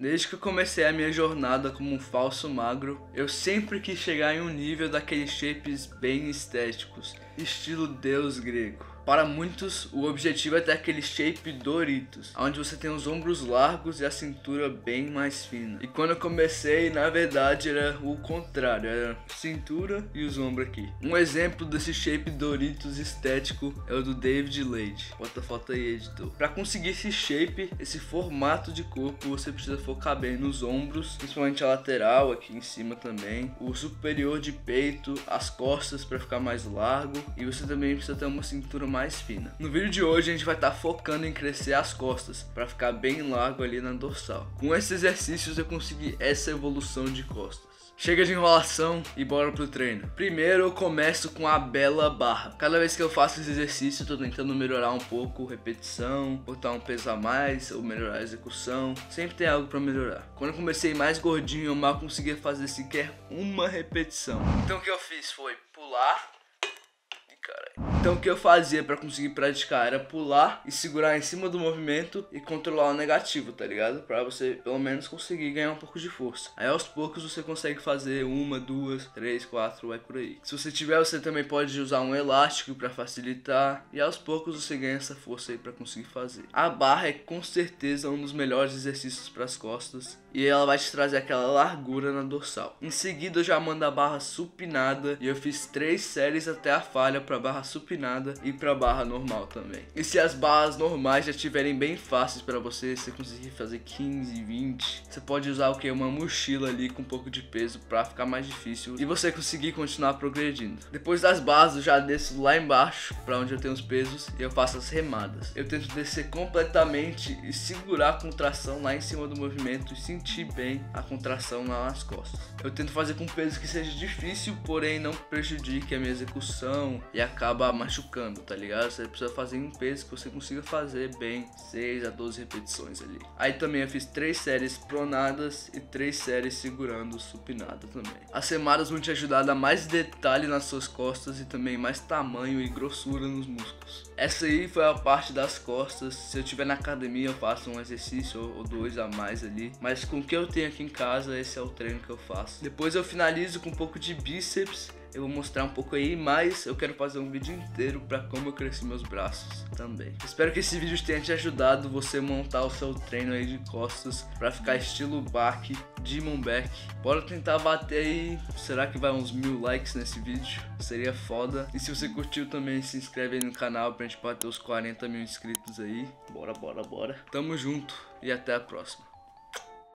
Desde que eu comecei a minha jornada como um falso magro, eu sempre quis chegar em um nível daqueles shapes bem estéticos, estilo deus grego. Para muitos, o objetivo é ter aquele shape Doritos, onde você tem os ombros largos e a cintura bem mais fina. E quando eu comecei, na verdade era o contrário, era cintura e os ombros aqui. Um exemplo desse shape Doritos estético é o do David Lade. Bota foto aí, editor. Para conseguir esse shape, esse formato de corpo, você precisa focar bem nos ombros, principalmente a lateral, aqui em cima também, o superior de peito, as costas para ficar mais largo, e você também precisa ter uma cintura mais mais fina. No vídeo de hoje a gente vai estar tá focando em crescer as costas para ficar bem largo ali na dorsal. Com esses exercícios eu consegui essa evolução de costas. Chega de enrolação e bora pro treino. Primeiro eu começo com a bela barra. Cada vez que eu faço esse exercício, eu tô tentando melhorar um pouco repetição, botar um peso a mais ou melhorar a execução. Sempre tem algo para melhorar. Quando eu comecei mais gordinho, eu mal conseguia fazer sequer uma repetição. Então o que eu fiz foi pular então o que eu fazia para conseguir praticar era pular e segurar em cima do movimento e controlar o negativo, tá ligado? Para você pelo menos conseguir ganhar um pouco de força. Aí aos poucos você consegue fazer uma, duas, três, quatro, vai por aí. Se você tiver, você também pode usar um elástico para facilitar e aos poucos você ganha essa força aí para conseguir fazer. A barra é com certeza um dos melhores exercícios para as costas e ela vai te trazer aquela largura na dorsal. Em seguida eu já mando a barra supinada e eu fiz três séries até a falha para barra supinada e para barra normal também. E se as barras normais já estiverem bem fáceis para você, você conseguir fazer 15, 20, você pode usar o que uma mochila ali com um pouco de peso para ficar mais difícil e você conseguir continuar progredindo. Depois das barras eu já desço lá embaixo para onde eu tenho os pesos e eu faço as remadas. Eu tento descer completamente e segurar a contração lá em cima do movimento e sentir bem a contração lá nas costas. Eu tento fazer com peso que seja difícil, porém não prejudique a minha execução e acaba machucando, tá ligado? Você precisa fazer um peso que você consiga fazer bem 6 a 12 repetições ali. Aí também eu fiz três séries pronadas e três séries segurando supinada também. As remadas vão te ajudar a dar mais detalhe nas suas costas e também mais tamanho e grossura nos músculos. Essa aí foi a parte das costas. Se eu tiver na academia eu faço um exercício ou dois a mais ali, mas com o que eu tenho aqui em casa, esse é o treino que eu faço. Depois eu finalizo com um pouco de bíceps eu vou mostrar um pouco aí, mas eu quero fazer um vídeo inteiro para como eu cresci meus braços também. Espero que esse vídeo tenha te ajudado você montar o seu treino aí de costas para ficar estilo back, Demon Back. Bora tentar bater aí, será que vai uns mil likes nesse vídeo? Seria foda. E se você curtiu também, se inscreve aí no canal pra gente bater os 40 mil inscritos aí. Bora, bora, bora. Tamo junto e até a próxima.